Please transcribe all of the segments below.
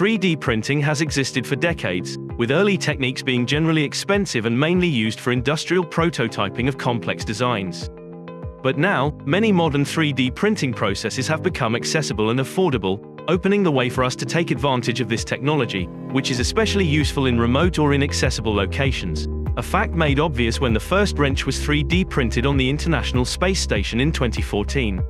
3D printing has existed for decades, with early techniques being generally expensive and mainly used for industrial prototyping of complex designs. But now, many modern 3D printing processes have become accessible and affordable, opening the way for us to take advantage of this technology, which is especially useful in remote or inaccessible locations, a fact made obvious when the first wrench was 3D printed on the International Space Station in 2014.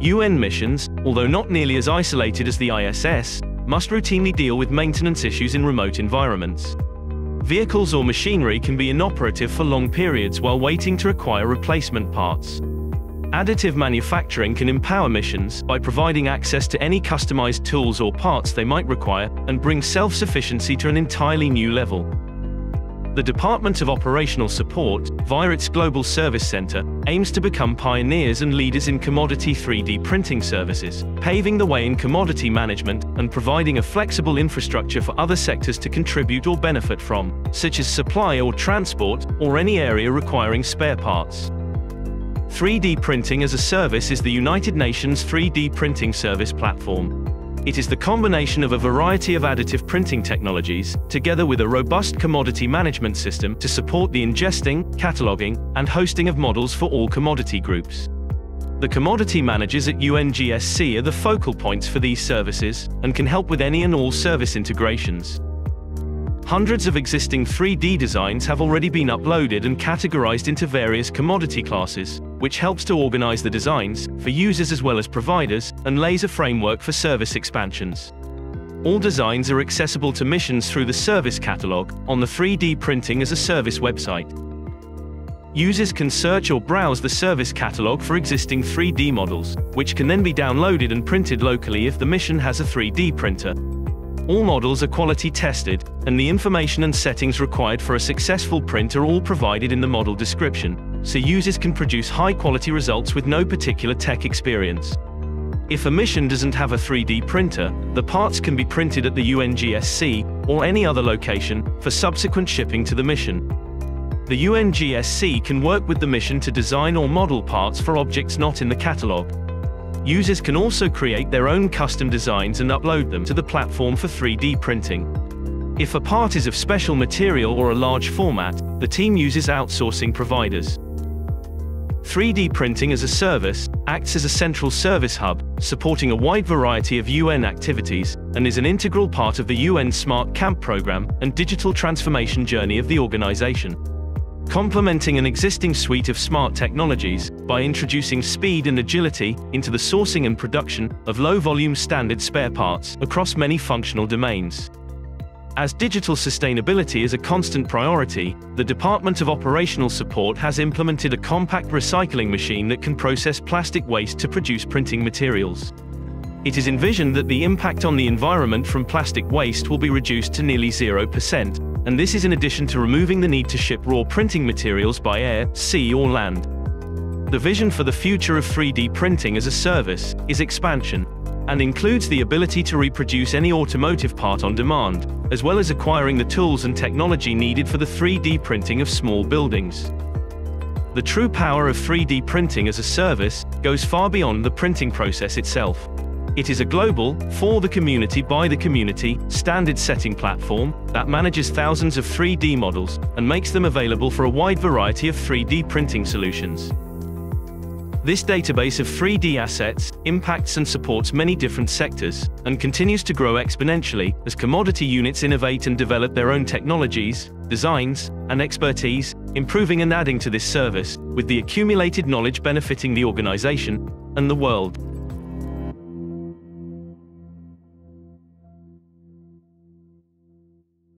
UN missions, although not nearly as isolated as the ISS, must routinely deal with maintenance issues in remote environments. Vehicles or machinery can be inoperative for long periods while waiting to acquire replacement parts. Additive manufacturing can empower missions by providing access to any customized tools or parts they might require and bring self-sufficiency to an entirely new level. The Department of Operational Support, via its Global Service Center, aims to become pioneers and leaders in commodity 3D printing services, paving the way in commodity management and providing a flexible infrastructure for other sectors to contribute or benefit from, such as supply or transport, or any area requiring spare parts. 3D printing as a service is the United Nations 3D printing service platform, it is the combination of a variety of additive printing technologies, together with a robust commodity management system to support the ingesting, cataloging, and hosting of models for all commodity groups. The commodity managers at UNGSC are the focal points for these services, and can help with any and all service integrations. Hundreds of existing 3D designs have already been uploaded and categorized into various commodity classes, which helps to organize the designs, for users as well as providers, and lays a framework for service expansions. All designs are accessible to missions through the service catalog, on the 3D Printing as a Service website. Users can search or browse the service catalog for existing 3D models, which can then be downloaded and printed locally if the mission has a 3D printer, all models are quality tested, and the information and settings required for a successful print are all provided in the model description, so users can produce high-quality results with no particular tech experience. If a mission doesn't have a 3D printer, the parts can be printed at the UNGSC, or any other location, for subsequent shipping to the mission. The UNGSC can work with the mission to design or model parts for objects not in the catalog, Users can also create their own custom designs and upload them to the platform for 3D printing. If a part is of special material or a large format, the team uses outsourcing providers. 3D printing as a service acts as a central service hub, supporting a wide variety of UN activities, and is an integral part of the UN Smart Camp program and digital transformation journey of the organization complementing an existing suite of smart technologies by introducing speed and agility into the sourcing and production of low-volume standard spare parts across many functional domains. As digital sustainability is a constant priority, the Department of Operational Support has implemented a compact recycling machine that can process plastic waste to produce printing materials. It is envisioned that the impact on the environment from plastic waste will be reduced to nearly 0%, and this is in addition to removing the need to ship raw printing materials by air, sea or land. The vision for the future of 3D printing as a service is expansion, and includes the ability to reproduce any automotive part on demand, as well as acquiring the tools and technology needed for the 3D printing of small buildings. The true power of 3D printing as a service goes far beyond the printing process itself. It is a global, for the community by the community, standard setting platform that manages thousands of 3D models and makes them available for a wide variety of 3D printing solutions. This database of 3D assets impacts and supports many different sectors and continues to grow exponentially as commodity units innovate and develop their own technologies, designs, and expertise, improving and adding to this service, with the accumulated knowledge benefiting the organization and the world.